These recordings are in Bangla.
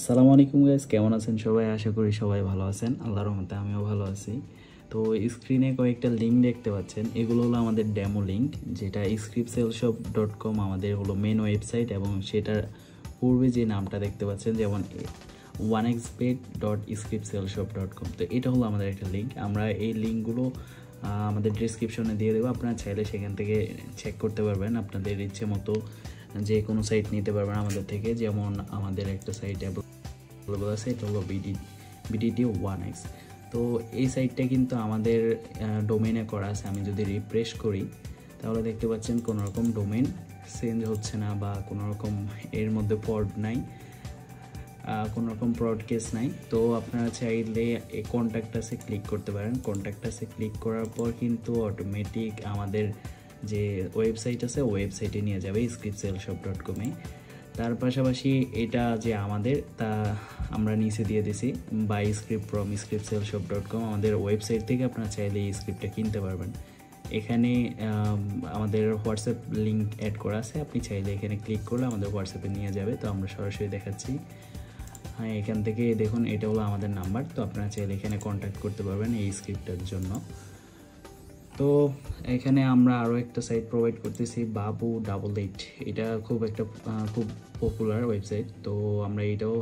সালামু আলাইকুম গাইস কেমন আছেন সবাই? আশা করি সবাই ভালো আছেন। আল্লাহর রহমতে আমিও ভালো আছি। তো স্ক্রিনে কয়েকটা লিঙ্ক দেখতে পাচ্ছেন। এগুলো হলো আমাদের ডেমো লিঙ্ক যেটা স্ক্রিপ্টসেলশপ ডট কম আমাদের হলো মেন ওয়েবসাইট এবং সেটার পূর্বে যে নামটা দেখতে পাচ্ছেন, যেমন one X bet dot script sell shop dot com তো এটা হলো আমাদের একটা লিঙ্ক আমরা এই লিঙ্কগুলো আমাদের ডিসক্রিপশনে দিয়ে দেবো। আপনারা চাইলে সেখান থেকে চেক করতে পারবেন। আপনাদের ইচ্ছে মতো যে কোনো সাইট নিতে পারবেন আমাদের থেকে। যেমন আমাদের একটা সাইট অ্যাভেলেবল আছে এটা হলো বিডি বিডিটি ওয়ান এক্স তো এই সাইটটা কিন্তু আমাদের ডোমেনে করা আছে। আমি যদি রিফ্রেশ করি, তাহলে দেখতে পাচ্ছেন কোনো রকম ডোমেন চেঞ্জ হচ্ছে না বা কোনো রকম এর মধ্যে পড নাই কোনো রকম ব্রডকেস নাই। তো আপনারা চাইলে এই কন্ট্যাক্টাসে ক্লিক করতে পারেন। কন্ট্যাক্টাসে ক্লিক করার পর কিন্তু অটোমেটিক আমাদের যে ওয়েবসাইট আছে ওয়েবসাইটে নিয়ে যাবে স্ক্রিপ্ট শপ ডট কমে তার পাশাপাশি এটা যে আমাদের, তা আমরা নিচে দিয়ে দিছি buy script from script sell shop dot com আমাদের ওয়েবসাইট থেকে আপনারা চাইলে এই স্ক্রিপ্টটা কিনতে পারবেন। এখানে আমাদের হোয়াটসঅ্যাপ লিঙ্ক অ্যাড করা আছে, আপনি চাইলে এখানে ক্লিক করলে আমাদের হোয়াটসঅ্যাপে নিয়ে যাবে, তো আমরা সরাসরি দেখাচ্ছি। হ্যাঁ এখান থেকে দেখুন, এটা হলো আমাদের নাম্বার তো আপনারা চাইলে এখানে কন্ট্যাক্ট করতে পারবেন এই স্ক্রিপ্টটার জন্য। তো এখানে আমরা আরও একটা সাইট প্রোভাইড করতেছি বাবু ডাবল এইট এটা খুব একটা খুব পপুলার ওয়েবসাইট তো আমরা এটাও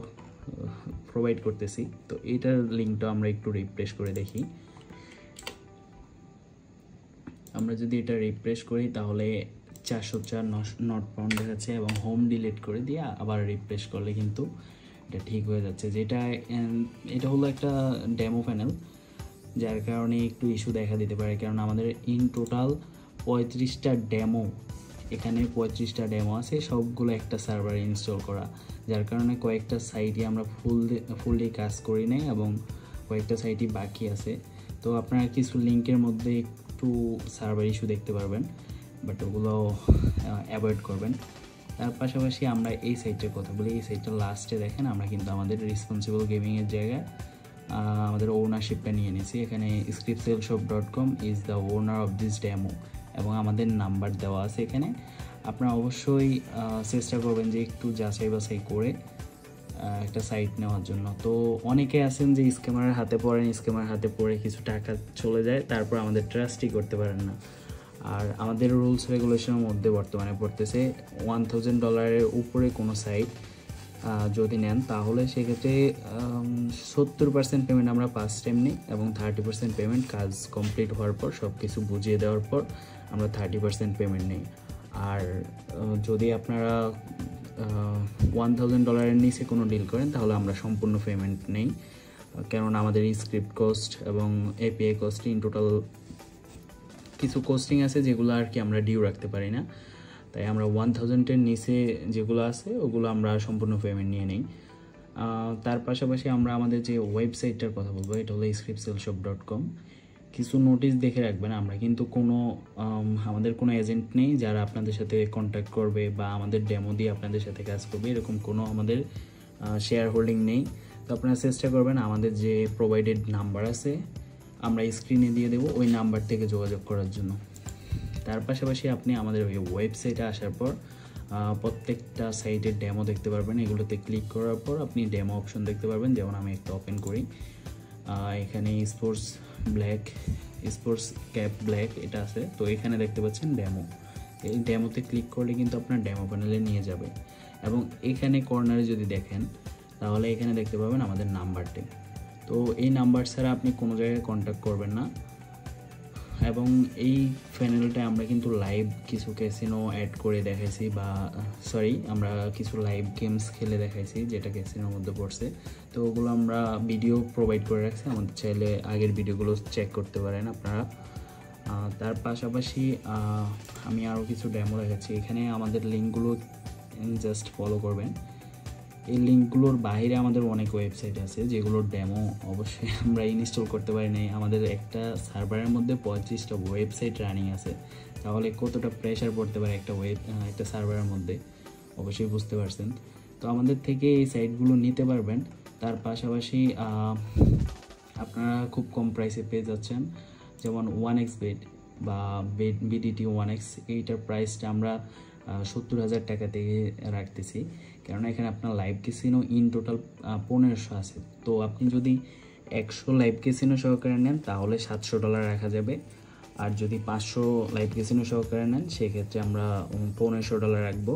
প্রোভাইড করতেছি। তো এটার লিঙ্কটা আমরা একটু রিফ্রেশ করে দেখি। আমরা যদি এটা রিফ্রেশ করি, তাহলে চারশো চার নট পাউন্ড দেখাচ্ছে এবং হোম ডিলিট করে দিয়ে আবার রিফ্রেশ করলে কিন্তু এটা ঠিক হয়ে যাচ্ছে। যেটা এটা হলো একটা ডেমো প্যানেল যার কারণে একটু ইস্যু দেখা দিতে পারে। কারণ আমাদের ইন টোটাল পঁয়ত্রিশটা ডেমো এখানে পঁয়ত্রিশটা ডেমো আছে, সবগুলো একটা সার্ভারে ইনস্টল করা। যার কারণে কয়েকটা সাইটই আমরা ফুল ফুললি কাজ করি নাই এবং কয়েকটা সাইটই বাকি আছে। তো আপনারা কিছু লিঙ্কের মধ্যে একটু সার্ভার ইস্যু দেখতে পারবেন বাট ওগুলো অ্যাভয়েড করবেন। তার পাশাপাশি আমরা এই সাইটটার কথা বলি। এই সাইটটা লাস্টে দেখেন, আমরা কিন্তু আমাদের রেসপন্সিবল গেমিংয়ের জায়গায় আমাদের ওনারশিপটা নিয়ে নিয়েছি এখানে script sell shop dot com is the owner of this demo এবং আমাদের নাম্বার দেওয়া আছে এখানে। আপনারা অবশ্যই চেষ্টা করবেন যে একটু যাচাই বাছাই করে একটা সাইট নেওয়ার জন্য। তো অনেকে আছেন যে স্ক্যামারের হাতে পড়েন স্ক্যামার হাতে পড়ে কিছু টাকা চলে যায়, তারপর আমাদের ট্রাস্টই করতে পারেন না। আর আমাদের রুলস রেগুলেশনের মধ্যে বর্তমানে পড়তেছে ওয়ান থাউজেন্ড ডলারের উপরে কোনো সাইট যদি নেন, তাহলে সেক্ষেত্রে সত্তর পার্সেন্ট পেমেন্ট আমরা ফার্স্ট টাইম নিই এবং থার্টি পার্সেন্ট পেমেন্ট কাজ কমপ্লিট হওয়ার পর সব কিছু বুঝিয়ে দেওয়ার পর আমরা থার্টি পার্সেন্ট পেমেন্ট নিই। আর যদি আপনারা ওয়ান থাউজেন্ড ডলারের নিচে কোনো ডিল করেন, তাহলে আমরা সম্পূর্ণ পেমেন্ট নেই। কেননা আমাদের স্ক্রিপ্ট কস্ট এবং এপিআই কস্ট ইন টোটাল কিছু কোস্টিং আছে যেগুলো আর কি আমরা ডিউ রাখতে পারি না। তাই আমরা ওয়ান থাউজেন্ডের নিচে যেগুলো আছে, ওগুলো আমরা সম্পূর্ণ পেমেন্ট নিয়ে নিই। তার পাশাপাশি আমরা আমাদের যে ওয়েবসাইটটার কথা বলব, এটা হলো স্ক্রিপ্টসেলশপ ডট কম কিছু নোটিশ দেখে রাখবেন আমরা, কিন্তু কোনো আমাদের কোনো এজেন্ট নেই যারা আপনাদের সাথে কন্ট্যাক্ট করবে বা আমাদের ডেমো দিয়ে আপনাদের সাথে কাজ করবে, এরকম কোনো আমাদের শেয়ার হোল্ডিং নেই। তো আপনারা চেষ্টা করবেন আমাদের যে প্রোভাইডেড নাম্বার আছে, আমরা স্ক্রিনে দিয়ে দেবো, ওই নাম্বার থেকে যোগাযোগ করার জন্য। তার পাশাপাশি আপনি আমাদের ওয়েবসাইটে আসার পর প্রত্যেকটা সাইটের ডেমো দেখতে পারবেন। এগুলোতে ক্লিক করার পর আপনি ডেমো অপশন দেখতে পারবেন। যেমন আমি একটা ওপেন করি। এখানে sports black sports cap black এটা আছে। তো এখানে দেখতে পাচ্ছেন ডেমো এই ডেমোতে ক্লিক করলে কিন্তু আপনার ডেমো প্যানেলে নিয়ে যাবে। এবং এখানে কর্নারে যদি দেখেন, তাহলে এখানে দেখতে পাবেন আমাদের নাম্বারটি তো এই নাম্বার ছাড়া আপনি কোনো জায়গায় কন্ট্যাক্ট করবেন না। এবং এই চ্যানেলটা আমরা কিন্তু লাইভ কিছু ক্যাসিনো অ্যাড করে দেখাইছি বা সরি আমরা কিছু লাইভ গেমস খেলে দেখাইছি যেটা ক্যাসিনোর মধ্যে পড়ছে। তো ওগুলো আমরা ভিডিও প্রোভাইড করে রাখছি। আমাদের চাইলে আগের ভিডিওগুলো চেক করতে পারেন আপনারা। তার পাশাপাশি আমি আরও কিছু ডেমো দেখাচ্ছি। এখানে আমাদের লিঙ্কগুলো জাস্ট ফলো করবেন। এই লিঙ্কগুলোর বাইরে আমাদের অনেক ওয়েবসাইট আছে, যেগুলোর ডেমো অবশ্যই আমরা ইনস্টল করতে পারি নাই। আমাদের একটা সার্ভারের মধ্যে পঁয়ত্রিশটা ওয়েবসাইট রানিং আছে। তাহলে কতটা প্রেশার পড়তে পারে একটা ওয়েব একটা সার্ভারের মধ্যে? অবশ্যই বুঝতে পারছেন। তো আমাদের থেকে এই সাইটগুলো নিতে পারবেন। তার পাশাপাশি আপনারা খুব কম প্রাইসে পেয়ে যাচ্ছেন। যেমন ওয়ান এক্স বেড বা বেড, বিডিটি ওয়ান এক্স, এইটার প্রাইসটা আমরা সত্তর হাজার টাকা থেকে রাখতেছি। কেননা এখানে আপনার লাইভ ক্যাসিনো ইন টোটাল পনেরোশো আছে। তো আপনি যদি একশো লাইভ ক্যাসিনো সহকারে নেন, তাহলে সাতশো ডলার রাখা যাবে। আর যদি পাঁচশো লাইভ ক্যাসিনো সহকারে নেন, সেক্ষেত্রে আমরা পনেরোশো ডলার রাখব।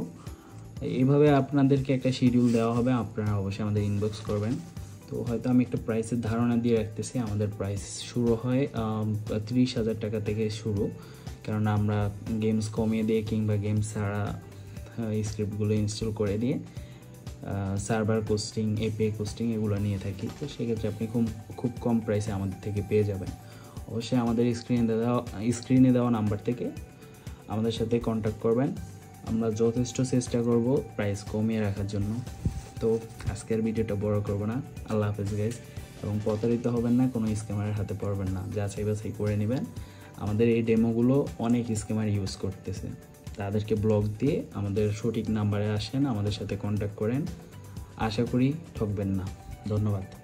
এইভাবে আপনাদেরকে একটা শিডিউল দেওয়া হবে, আপনারা অবশ্যই আমাদের ইনবক্স করবেন। তো হয়তো আমি একটা প্রাইসের ধারণা দিয়ে রাখতেছি। আমাদের প্রাইস শুরু হয় ত্রিশ হাজার টাকা থেকে শুরু। কারণ আমরা গেমস কমিয়ে দিয়ে কিংবা গেমস ছাড়া স্ক্রিপ্টগুলো ইনস্টল করে দিয়ে সার্ভার কোস্টিং এপিআই কোস্টিং এগুলো নিয়ে থাকি। তো সেক্ষেত্রে আপনি খুব খুব কম প্রাইসে আমাদের থেকে পেয়ে যাবেন। অবশ্যই আমাদের স্ক্রিনে দেওয়া স্ক্রিনে দেওয়া নাম্বার থেকে আমাদের সাথে কন্ট্যাক্ট করবেন। আমরা যথেষ্ট চেষ্টা করব প্রাইস কমিয়ে রাখার জন্য। তো আজকের ভিডিওটা বড় করব না। আল্লাহ হাফেজ গাইজ এবং প্রতারিত হবেন না, কোনো স্ক্যামারের হাতে পড়বেন না। যা যাচাই বাছাই করে নেবেন। আমাদের এই ডেমোগুলো অনেক স্ক্যামার ইউজ করতেছে। তাদেরকে ব্লক দিয়ে আমাদের সঠিক নাম্বারে আসেন, আমাদের সাথে কন্ট্যাক্ট করেন। আশা করি ঠকবেন না। ধন্যবাদ।